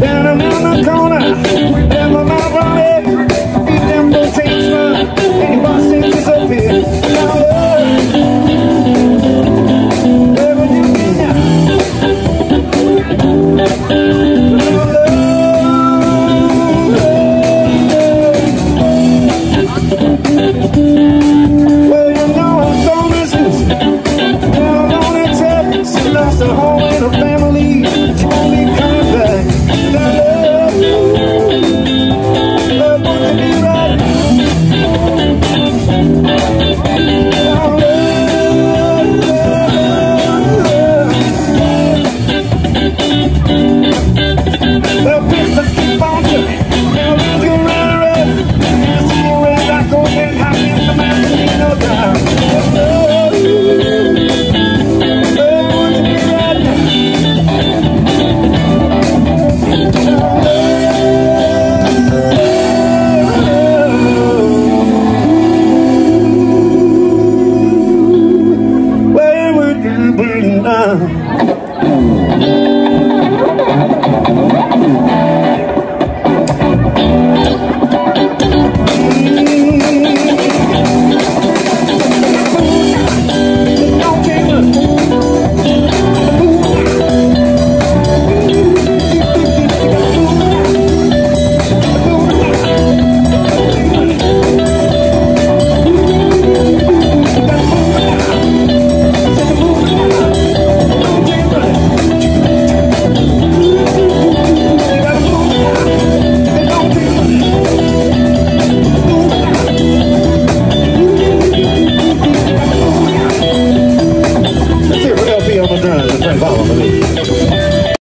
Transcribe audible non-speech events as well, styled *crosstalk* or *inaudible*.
Down around the corner. Frank Ballard, *laughs*